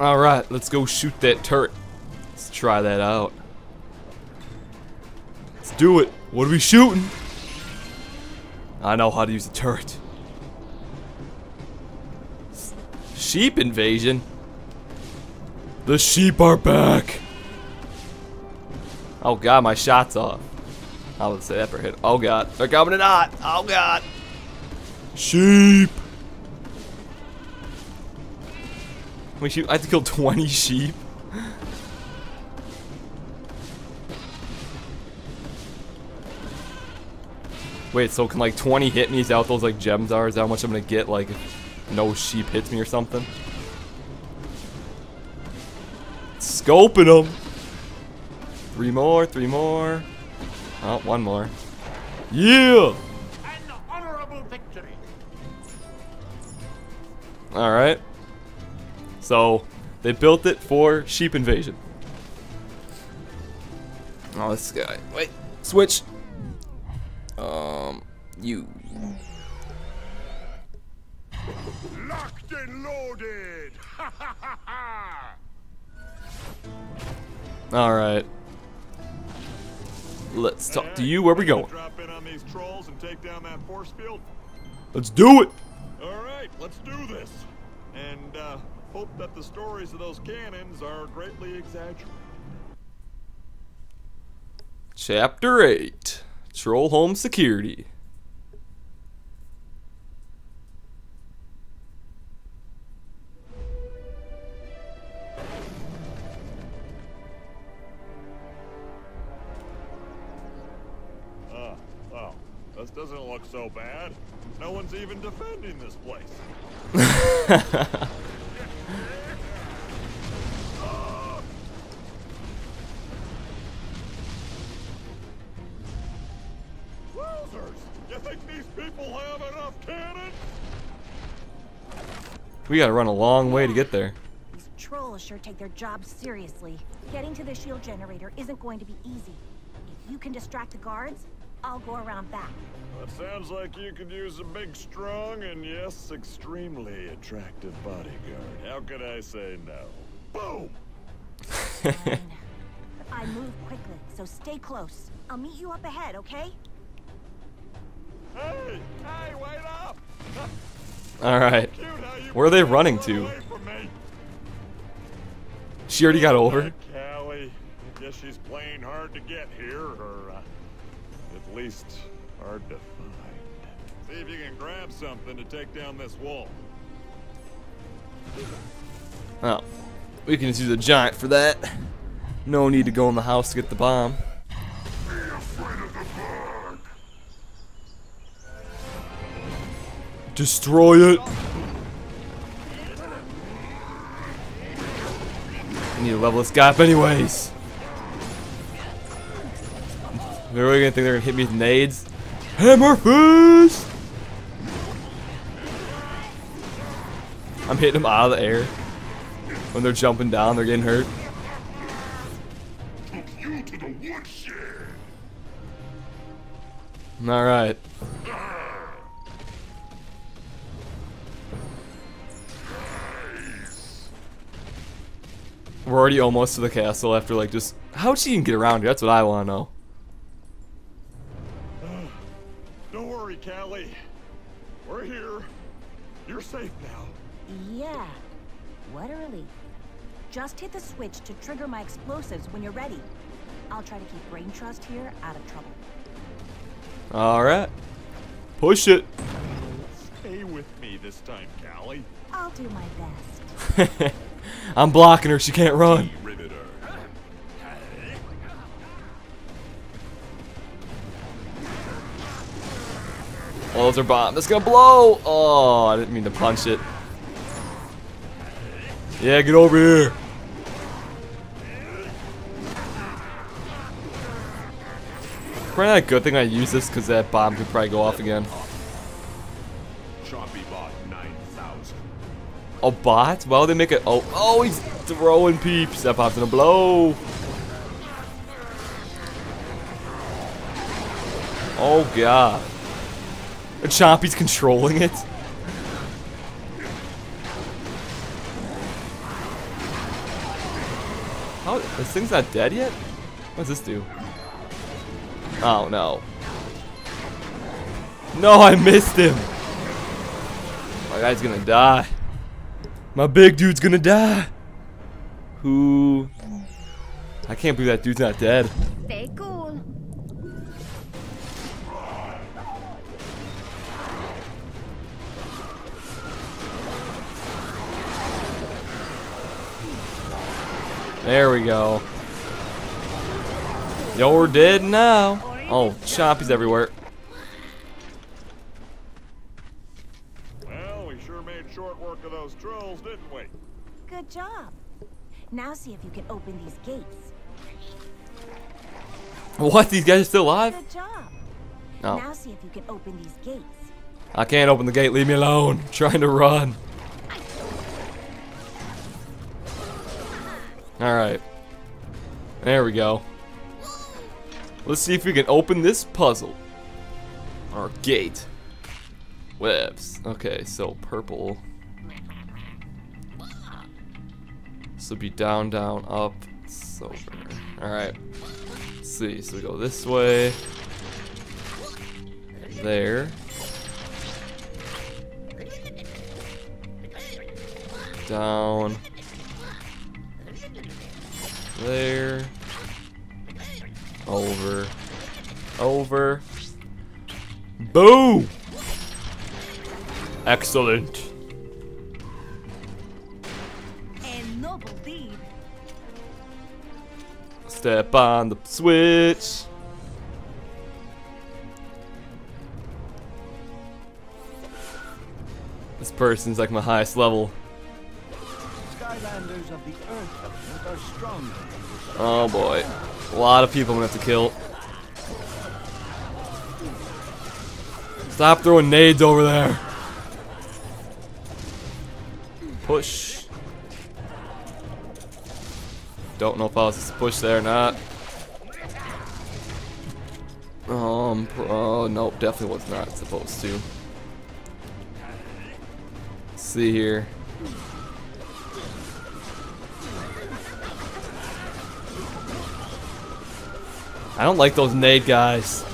Alright, let's go shoot that turret. Let's try that out. Let's do it. What are we shooting? I know how to use a turret. Sheep invasion? The sheep are back! Oh god, my shot's off. I would say that for hit. Oh god, they're coming in hot! Oh god! Sheep! We shoot. I have to kill 20 sheep. Wait, so can like 20 hit me? Is that what those like gems are? Is that how much I'm gonna get like if no sheep hits me or something? Scoping them. Three more, three more. Oh, one more. Yeah! An honorable victory. Alright. So, they built it for sheep invasion. Oh, this guy. Wait, switch. Um, you. Locked and loaded. Ha ha ha ha. Alright. Let's talk to you. Where we going? Drop in on these trolls and take down that force field. Let's do it! All right, let's do this. And uh, hope that the stories of those cannons are greatly exaggerated. Chapter 8 Troll Home Security. Uh, well, this doesn't look so bad. No one's even defending this place. We gotta run a long way to get there. These trolls sure take their job seriously. Getting to the shield generator isn't going to be easy. If you can distract the guards, I'll go around back. That sounds like you could use a big, strong, and yes, extremely attractive bodyguard. How could I say no? Boom! Fine. I move quickly, so stay close. I'll meet you up ahead, okay? Hey! Hey, wait up! Alright. Cute how you Where are they running to? away from me. She already got over. Callie, I guess she's playing hard to get here, or uh, at least hard to find. See if you can grab something to take down this wall. Oh. We can just use a giant for that. No need to go in the house to get the bomb. Destroy it! I need to level this guy up anyways. They're really gonna think they're gonna hit me with nades? Hammer fist! I'm hitting them out of the air. When they're jumping down, they're getting hurt. Alright. We're already almost to the castle after like just how'd she even get around here? That's what I wanna know. Don't worry, Callie. We're here. You're safe now. Yeah. What a relief. Just hit the switch to trigger my explosives when you're ready. I'll try to keep Brain Trust here out of trouble. Alright. Push it. Stay with me this time, Callie. I'll do my best. I'm blocking her, she can't run. Oh, those are bombs. That's gonna blow! Oh, I didn't mean to punch it. Yeah, get over here. Probably not a good thing I use this because that bomb could probably go off again. Chompy Bot 9000. Oh, bot? Well, they make it. Oh, oh, he's throwing peeps. That pop's in a blow. Oh, God. And Chompy's controlling it. How this thing's not dead yet? What does this do? Oh no. No, I missed him. My guy's gonna die. My big dude's gonna die. Who? I can't believe that dude's not dead. Stay cool. There we go. You're dead now. Oh, chompies everywhere. Well, we sure made short work of those trolls, didn't we? Good job. Now see if you can open these gates. What? These guys are still alive? Good job. No. Now see if you can open these gates. I can't open the gate. Leave me alone. I'm trying to run. Alright. There we go. Let's see if we can open this puzzle. Our gate. Webs. Okay, so purple. This would be down, down, up, silver. Alright. Let's see. So we go this way. There. Down. There. Over. Over. Boom! Excellent. Step on the switch. This person's like my highest level. Skylanders of the Earth are stronger. Oh boy. A lot of people I'm gonna have to kill. Stop throwing nades over there. Push. Don't know if I was supposed to push there or not. Um, oh, nope, definitely was not supposed to. Let's see here. I don't like those nade guys.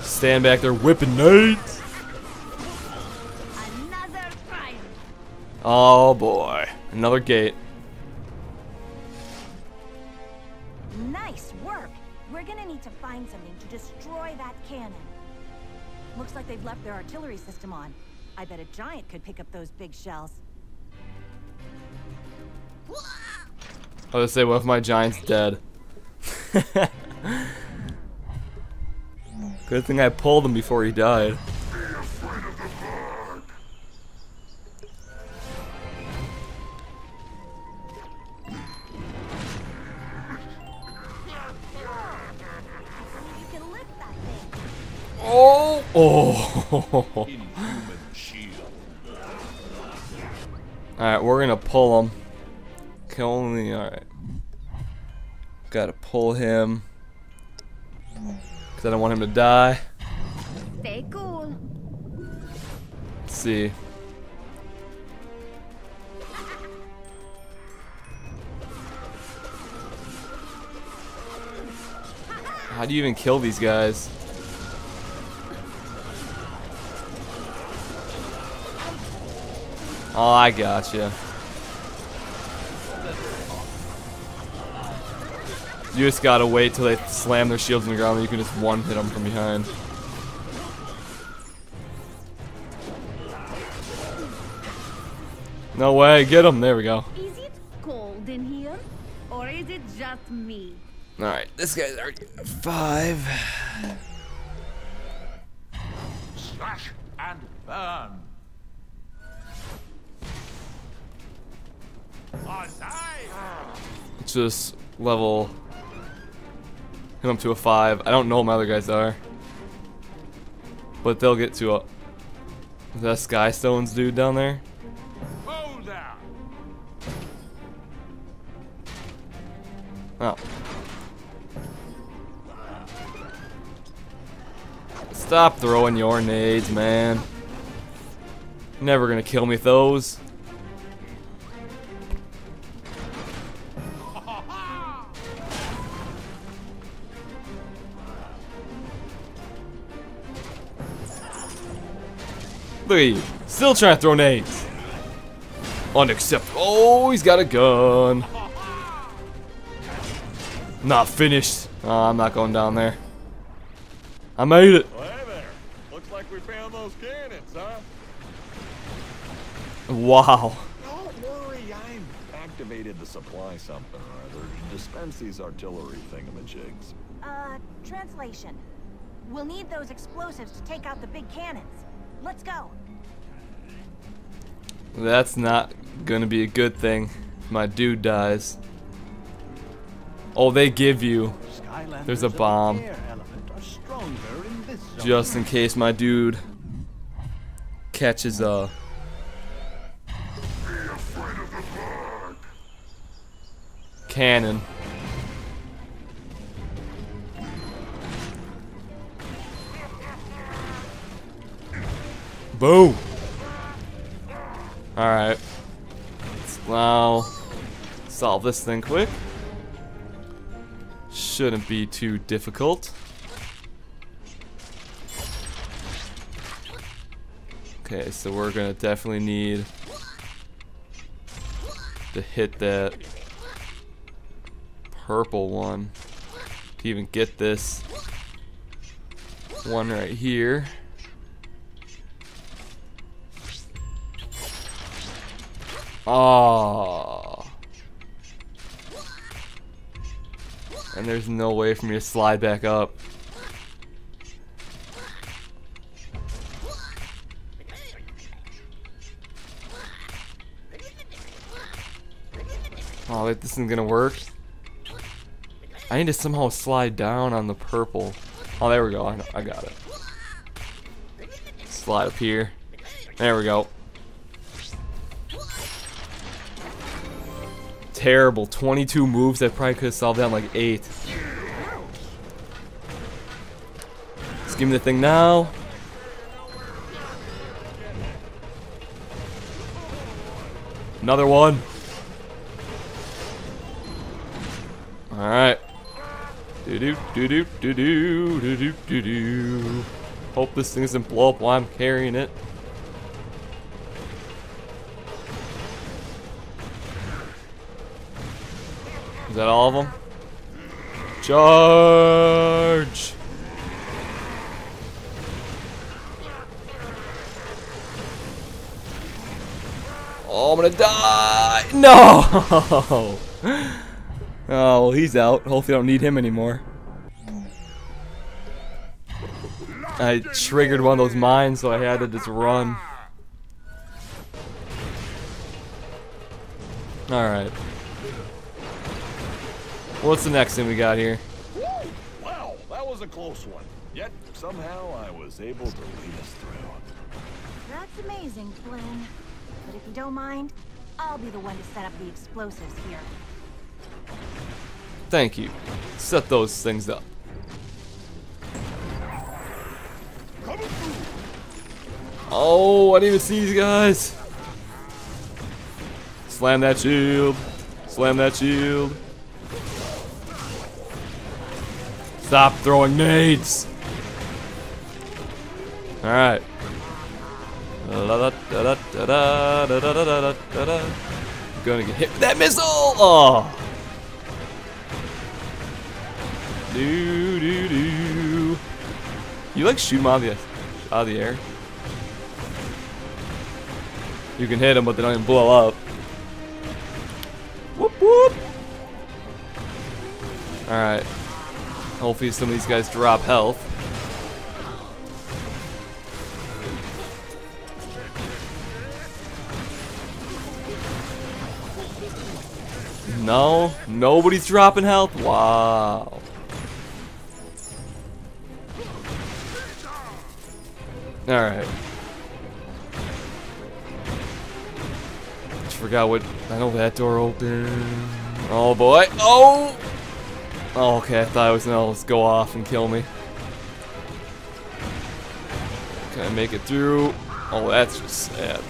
Stand back there whipping nades. Another. Oh boy. Another gate. Looks like they've left their artillery system on. I bet a giant could pick up those big shells. I was say, what if my giant's dead? Good thing I pulled him before he died. Alright, we're gonna pull him. Can only, alright. Gotta pull him. Because I don't want him to die. Stay cool. Let's see. How do you even kill these guys? Oh, I gotcha. You You just gotta wait till they slam their shields in the ground and you can just one hit them from behind. No way, get him. There we go. Is it cold in here? Or is it just me? Alright, this guy's already five. Slash and burn. Just level him up to a five. I don't know what my other guys are. But they'll get to a. Is that Skystones dude down there? Oh. Stop throwing your nades, man. Never gonna kill me with those. Look at you. Still trying to throw nades. Unacceptable. Oh, he's got a gun. Not finished. Oh, I'm not going down there. I made it. Well, hey there. Looks like we found those cannons, huh? Wow. Don't worry, I activated the supply something or other to dispense these artillery thingamajigs. Uh, translation. We'll need those explosives to take out the big cannons. Let's go. That's not gonna be a good thing. if My dude dies. Oh, they give you There's a bomb. air element are stronger in this zone. just in case my dude catches a. Cannon. Boom. Alright. Let's now solve this thing quick. Shouldn't be too difficult. Okay, so we're gonna definitely need to hit that purple one to even get this one right here. Oh. And there's no way for me to slide back up. Oh, wait, this isn't gonna work. I need to somehow slide down on the purple. Oh, there we go. I, I got it. Slide up here. There we go. Terrible. 22 moves. I probably could have solved that in like 8. Let's give me the thing now. Another one. Alright. Do do do do do do do do do do. Hope this thing doesn't blow up while I'm carrying it. That all of them? Charge! Oh, I'm gonna die! No! Oh, well, he's out. Hopefully, I don't need him anymore. I triggered one of those mines, so I had to just run. Alright. What's the next thing we got here? Wow, that was a close one. Yet, somehow I was able to lead us through. That's amazing, Flynn. But if you don't mind, I'll be the one to set up the explosives here. Thank you. Set those things up. Oh, I didn't even see these guys. Slam that shield. Slam that shield. Stop throwing nades. Alright. Gonna get hit with that missile! Oh! Do do do. You like shoot him out of the out of the air? You can hit them, but they don't even blow up. Whoop whoop. All right. Hopefully, some of these guys drop health. No, nobody's dropping health. Wow. Alright. Just forgot what. I know that door open. Oh boy. Oh! Oh, okay. I thought it was gonna just go off and kill me. Can I make it through? Oh, that's just sad.